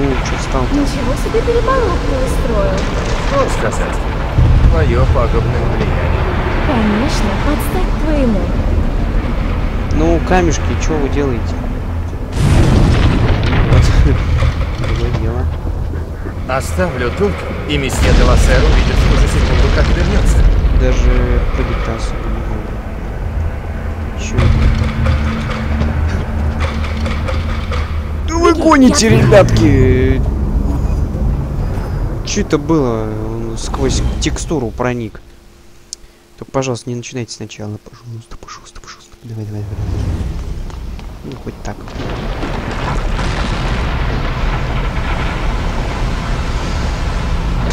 Ну, что стал -то? Ничего себе переполох ты устроил. Вот сказать. Твое пагубное влияние. Конечно, подстать твоему. Ну, камешки, что вы делаете? Вот. Другое дело. Оставлю тут, и месье де Лассер увидит в ту же секунду, как вернется. Даже прыгать особо гоните, ребятки! Что это было? Он сквозь текстуру проник. Только, пожалуйста, не начинайте сначала. Пожалуйста, пожалуйста, пожалуйста. Давай, давай, давай. Ну, хоть так.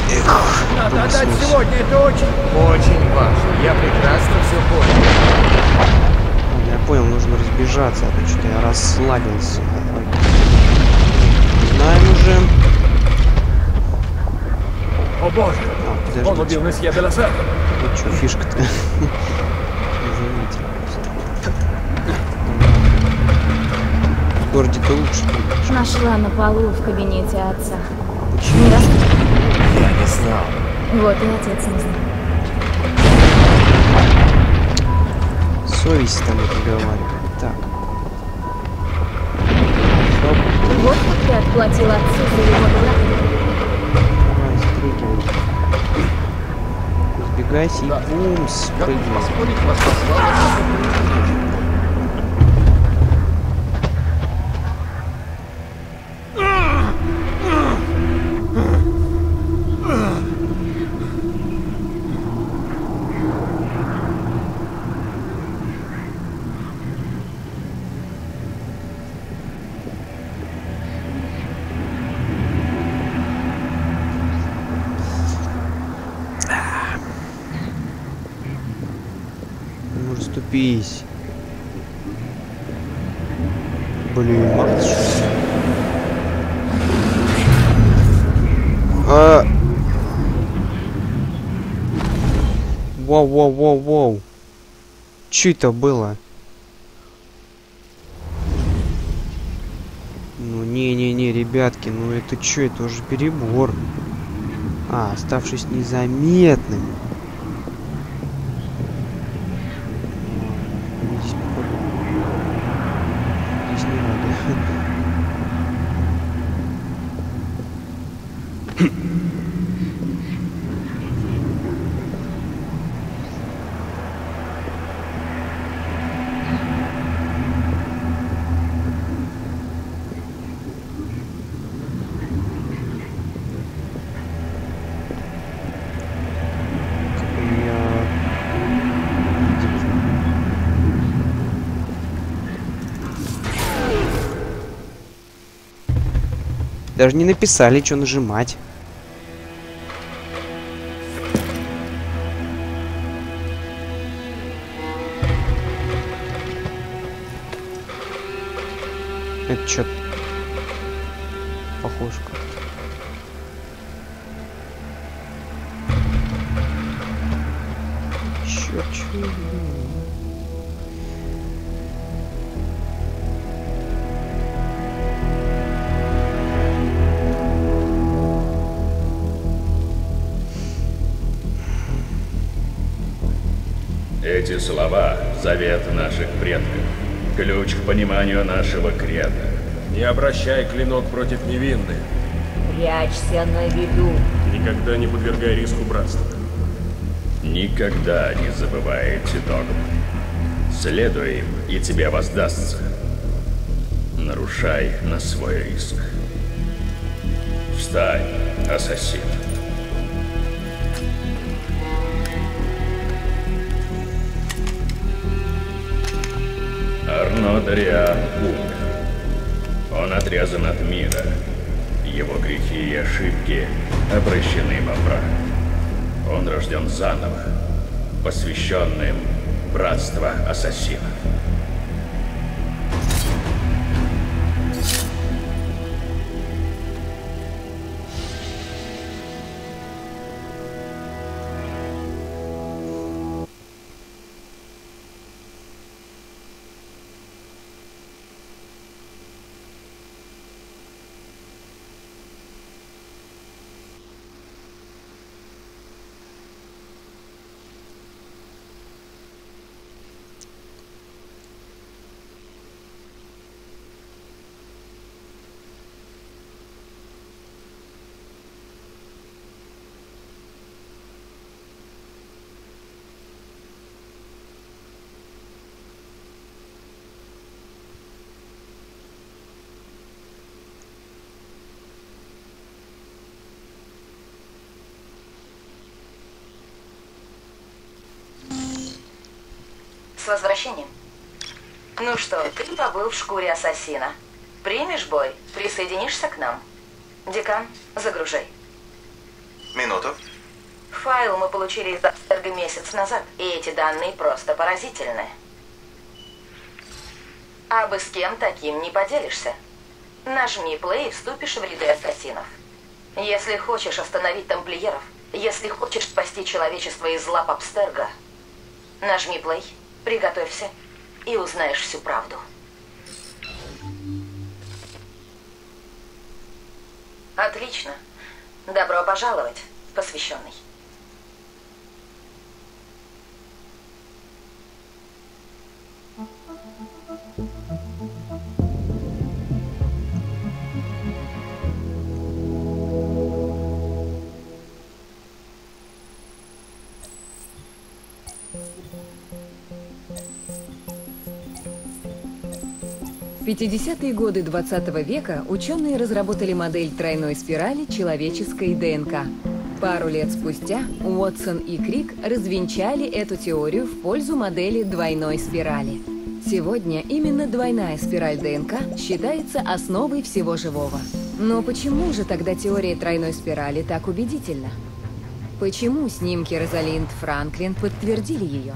Эх, Надо отдать смысл. сегодня, это очень, очень важно. Я прекрасно все понял. Ладно, Я понял, нужно разбежаться, а то что-то я расслабился. Знаем уже. О боже, А, он убил месье де Лассер. Вот что фишка-то. Извините. В городе-то лучше. конечно. Нашла на полу в кабинете отца. Не Почему? раз... Я не знал. Вот и отец не знал. Совесть там разговаривает. Так. Стоп. Вот как ты отплатил отцу за его спрыгивай. Сбегайся и бум, спрыгивай. поспорить, вас послал. Расступись. Блин, ли? А... Воу, воу, воу, воу. Че это было? Ну, не-не-не, ребятки, ну это что, это уже перебор. А, оставшись незаметным. Здесь походу... Здесь не надо. Как у меня... Даже не написали, что нажимать. Это что? Похоже как. Чё, чё? Эти слова – завет наших предков, ключ к пониманию нашего креда. Не обращай клинок против невинных. Прячься на виду. Никогда не подвергай риску братства. Никогда не забывай эти догмы. Следуй им, и тебе воздастся. Нарушай на свой риск. Встань, ассасин. Арно Дариан умер. Он отрезан от мира. Его грехи и ошибки обращены во прах. Он рожден заново, посвященным братство ассасинов. С возвращением. Ну что, ты побыл в шкуре ассасина. Примешь бой? Присоединишься к нам? Декан, загружай. Минуту. Файл мы получили из Абстерга месяц назад, и эти данные просто поразительны. А бы с кем таким не поделишься. Нажми плей и вступишь в ряды ассасинов. Если хочешь остановить тамплиеров, если хочешь спасти человечество из лап Абстерга, нажми плей, приготовься и узнаешь всю правду. Отлично. Добро пожаловать, посвященный. В 50-е годы 20 века ученые разработали модель тройной спирали человеческой ДНК. Пару лет спустя Уотсон и Крик развенчали эту теорию в пользу модели двойной спирали. Сегодня именно двойная спираль ДНК считается основой всего живого. Но почему же тогда теория тройной спирали так убедительна? Почему снимки Розалинд Франклин подтвердили ее?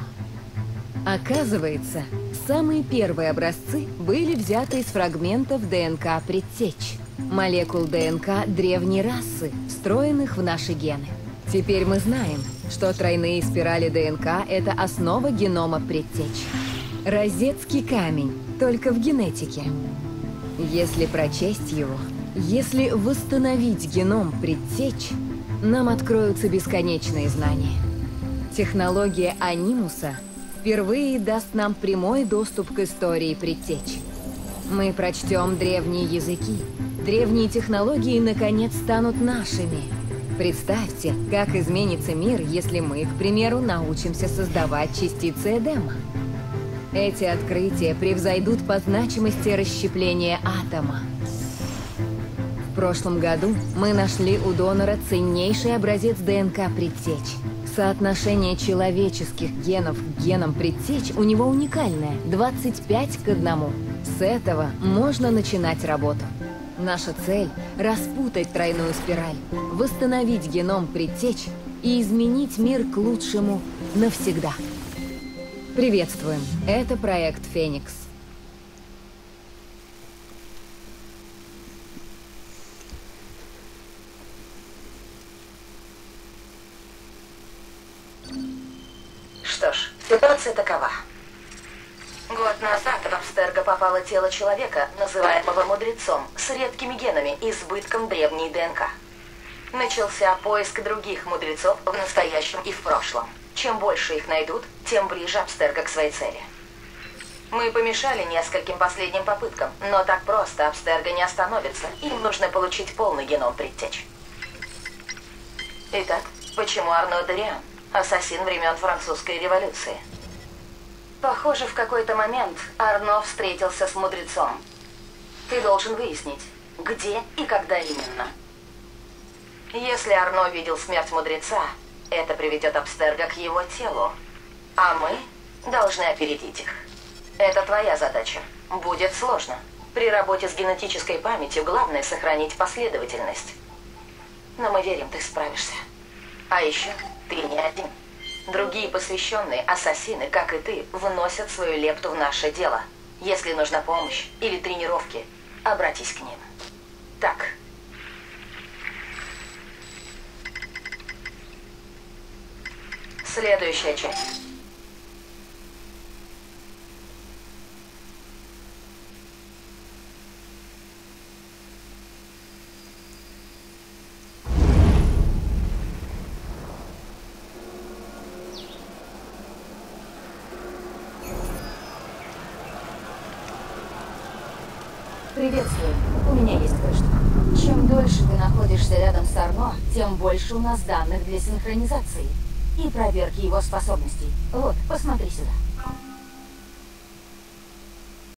Оказывается, самые первые образцы были взяты из фрагментов ДНК предтеч, молекул ДНК древней расы, встроенных в наши гены. Теперь мы знаем, что тройные спирали ДНК – это основа генома предтеч. Розетский камень, только в генетике. Если прочесть его, если восстановить геном предтеч, нам откроются бесконечные знания. Технология анимуса – впервые даст нам прямой доступ к истории предтеч. Мы прочтем древние языки. Древние технологии, наконец, станут нашими. Представьте, как изменится мир, если мы, к примеру, научимся создавать частицы Эдема. Эти открытия превзойдут по значимости расщепления атома. В прошлом году мы нашли у донора ценнейший образец ДНК предтеч – Соотношение человеческих генов к генам предтеч у него уникальное – 25 к 1. С этого можно начинать работу. Наша цель – распутать тройную спираль, восстановить геном предтеч и изменить мир к лучшему навсегда. Приветствуем! Это проект «Феникс». Что ж, ситуация такова. Год назад в Абстерго попало тело человека, называемого мудрецом, с редкими генами и избытком древней ДНК. Начался поиск других мудрецов в настоящем и в прошлом. Чем больше их найдут, тем ближе Абстерго к своей цели. Мы помешали нескольким последним попыткам, но так просто Абстерго не остановится. Им нужно получить полный геном предтеч. Итак, почему Арно Дориан? Ассасин времен французской революции. Похоже, в какой-то момент Арно встретился с мудрецом. Ты должен выяснить, где и когда именно. Если Арно видел смерть мудреца, это приведет Абстерга к его телу. А мы должны опередить их. Это твоя задача. Будет сложно. При работе с генетической памятью главное сохранить последовательность. Но мы верим, ты справишься. А еще ты не один. Другие посвященные, ассасины, как и ты, вносят свою лепту в наше дело. Если нужна помощь или тренировки, обратись к ним. Так. Следующая часть. Приветствую. У меня есть кое-что. Чем дольше ты находишься рядом с Арно, тем больше у нас данных для синхронизации и проверки его способностей. Вот, посмотри сюда.